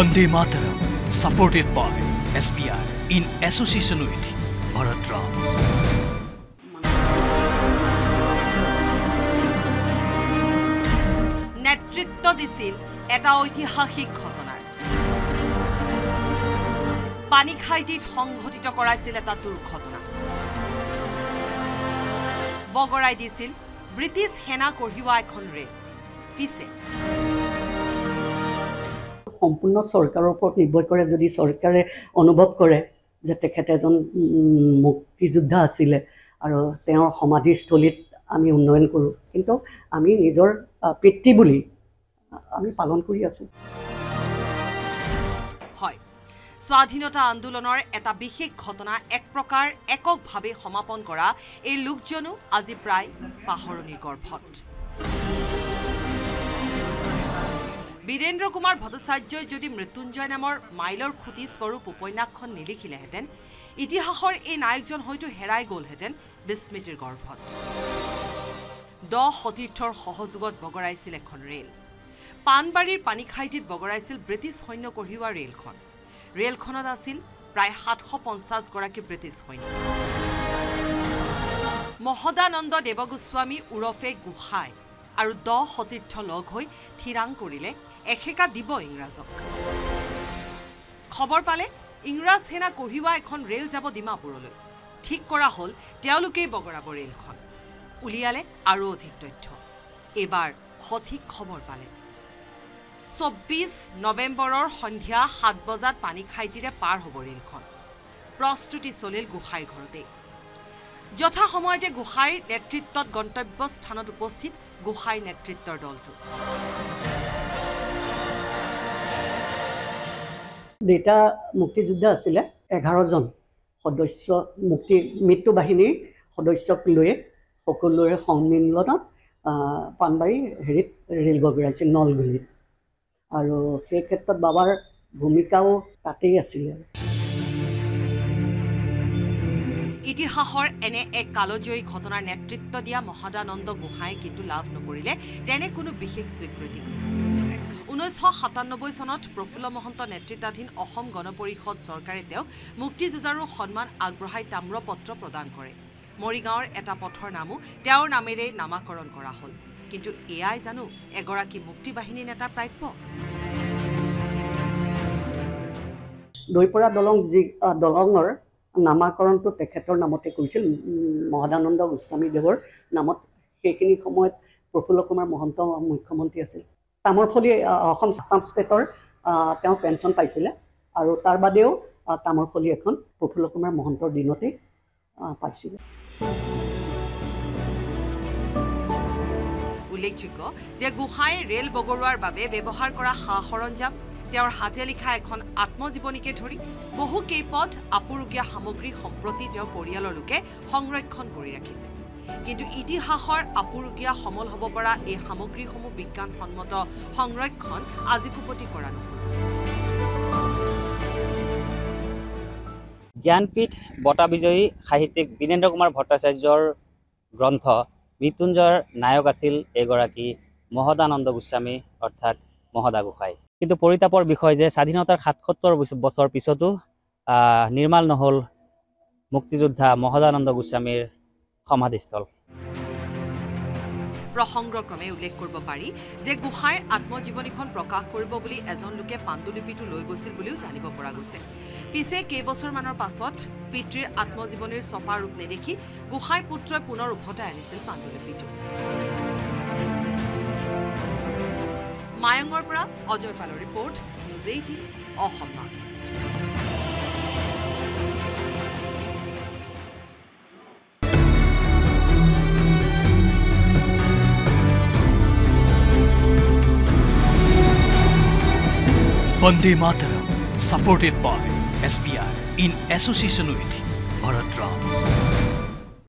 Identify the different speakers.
Speaker 1: Vande Mataram, supported by SBI in association with Bharat Trans.
Speaker 2: নেতৃত্ব দিছিল এটা ঐতিহাসিক ঘটনাৰ। পানীখাইটিত সংঘটিত কৰাইছিল এটা দুৰ্ঘটনা। বগৰাই দিছিল ব্ৰিটিছ সেনা কঢ়িওৱা এখন ৰেল। পিছে
Speaker 3: সম্পূৰ্ণ চৰকাৰৰ ওপৰত নিৰ্ভৰ কৰে যদি চৰকাৰে অনুভৱ কৰে যে তেখেত এজন মুক্তিযোদ্ধা আছিলে আৰু তেওঁৰ সমাধিস্থলীত আমি উন্নয়ন কৰোঁ কিন্তু আমি নিজৰ পিতৃ বুলি আমি পালন কৰি আছোঁ।
Speaker 2: হয় স্বাধীনতা আন্দোলনৰ এটা বিশেষ ঘটনা এক প্ৰকাৰ এককভাৱে সমাপন কৰা এই লোকজনো আজি প্ৰায় পাহৰণিৰ গৰ্ভত। বীৰেন্দ্ৰ কুমাৰ ভট্টাচাৰ্যই যদি মৃত্যুঞ্জয় নামৰ মাইলৰ খুঁটি স্বৰূপ উপন্যাসখন নিলিখিলেহেঁতেন ইতিহাসৰ এই নায়কজন হয়তো হেৰাই গ'লহেঁতেন বিস্মৃতিৰ গৰ্ভত। দহ সতীৰ্থৰ সহযোগত বগৰাইছিল এখন ৰেল। পাণবাৰীৰ পানীখাইটিত বগৰাইছিল ব্ৰিটিছ সৈন্য কঢ়িওৱা ৰেলখন। ৰেলখনত আছিল প্ৰায় সাতশ পঞ্চাছগৰাকী ব্ৰিটিছ সৈন্য। মহদানন্দ দেৱগোস্বামী ওৰফে গোসাঁই আৰু দহ সতীৰ্থ লগ হৈ থিৰাং কৰিলে এসেকা দিব ইংৰাজক। খবৰ পালে ইংৰাজ সেনা কঢ়িওৱা এখন ৰেল যাব ডিমাপুৰলৈ। ঠিক কৰা হ'ল তেওঁলোকেই বগৰাব ৰেলখন। উলিয়ালে আৰু অধিক তথ্য। এইবাৰ সঠিক খবৰ পালে। চৌব্বিছ নৱেম্বৰৰ সন্ধিয়া সাত বজাত পানীখাইটিৰে পাৰ হ'ব ৰেলখন। প্ৰস্তুতি চলিল গোসাঁইৰ ঘৰতেই। যথা সময়তে গোসাঁইৰ নেতৃত্বত গন্তব্য স্থানত উপস্থিত গোসাঁইৰ নেতৃত্বৰ দলটো।
Speaker 3: দেউতা মুক্তিযোদ্ধা আছিলে এঘাৰজন সদস্য মুক্তি মৃত্যু বাহিনীৰ সদস্যক লৈ সকলোৰে সন্মিলনত আহ, পাণবাৰী হেৰিত ৰেল বগৰাইছিল নলগুলিত। আৰু সেই ক্ষেত্ৰত বাবাৰ ভূমিকাও তাতেই আছিলে।
Speaker 2: ইতিহাসৰ এনে এক কালজয়ী ঘটনাৰ নেতৃত্ব দিয়া মহাদানন্দ গোসাঁই কিন্তু লাভ নকৰিলে তেনে কোনো বিশেষ স্বীকৃতি ঊনৈছশ সাতান্নব্বৈ চনত প্ৰফুল্ল মহন্ত নেতৃত্বাধীন অসম গণ পৰিষদ চৰকাৰে তেওঁক মুক্তিযুঁজাৰুৰ সন্মান আগবঢ়াই তাম্ৰপত্ৰ প্ৰদান কৰে। মৰিগাঁৱৰ এটা পথৰ নামো তেওঁৰ নামেৰেই নামাকৰণ কৰা হ'ল। কিন্তু এয়াই জানো এগৰাকী মুক্তিবাহিনী নেতাৰ প্ৰাপ্য?
Speaker 3: দৈপৰা দলং যি দলঙৰ নামাকৰণটো তেখেতৰ নামতে কৰিছিল। মহাদানন্দ গোস্বামীদেৱৰ নামত সেইখিনি সময়ত প্ৰফুল্ল কুমাৰ মহন্ত মুখ্যমন্ত্ৰী আছিল। তামৰফলি অসম আছাম ষ্টেটৰ তেওঁ পেঞ্চন পাইছিলে। আৰু তাৰ বাদেও তামৰফলি এখন প্ৰফুল্ল কুমাৰ মহন্তৰ দিনতেই পাইছিলে।
Speaker 2: উল্লেখযোগ্য যে গোসাঁয়ে ৰেল বগৰোৱাৰ বাবে ব্যৱহাৰ কৰা সা সৰঞ্জাম তেওঁৰ হাতে লিখা এখন আত্মজীৱনীকে ধৰি বহু কেইপদ আপুৰুগীয়া সামগ্ৰী সম্প্ৰতি তেওঁৰ পৰিয়ালৰ লোকে সংৰক্ষণ কৰি ৰাখিছে। কিন্তু ইতিহাসৰ আপুৰুগীয়া সমল হ'ব পৰা এই সামগ্ৰীসমূহ বিজ্ঞানসন্মত সংৰক্ষণ আজিকোপতি কৰা নহ'ল।
Speaker 4: জ্ঞানপীঠ বঁটা বিজয়ী সাহিত্যিক বীৰেন্দ্ৰ কুমাৰ ভট্টাচাৰ্যৰ গ্ৰন্থ মৃত্যুঞ্জয়ৰ নায়ক আছিল এগৰাকী মহদানন্দ গোস্বামী অৰ্থাৎ মহদা গোসাঁই। কিন্তু পৰিতাপৰ বিষয় যে স্বাধীনতাৰ সাতসত্তৰ বছৰ পিছতো নিৰ্মাল নহ'ল মুক্তিযোদ্ধা মহদানন্দ গোস্বামীৰ সমাধিস্থল।
Speaker 2: প্ৰসংগক্ৰমে উল্লেখ কৰিব পাৰি যে গোসাঁইৰ আত্মজীৱনীখন প্ৰকাশ কৰিব বুলি এজন লোকে পাণ্ডুলিপিটো লৈ গৈছিল বুলিও জানিব পৰা গৈছে। পিছে কেইবছৰমানৰ পাছত পিতৃৰ আত্মজীৱনীৰ ছপা ৰূপ নেদেখি গোসাঁই পুত্ৰই পুনৰ উভতাই আনিছিল পাণ্ডুলিপিটো। মায়ঙৰ পৰা অজয় পালৰ report news eighteen Assam north east.
Speaker 1: Vande Mataram, supported by SBI in association with Bharat Trans.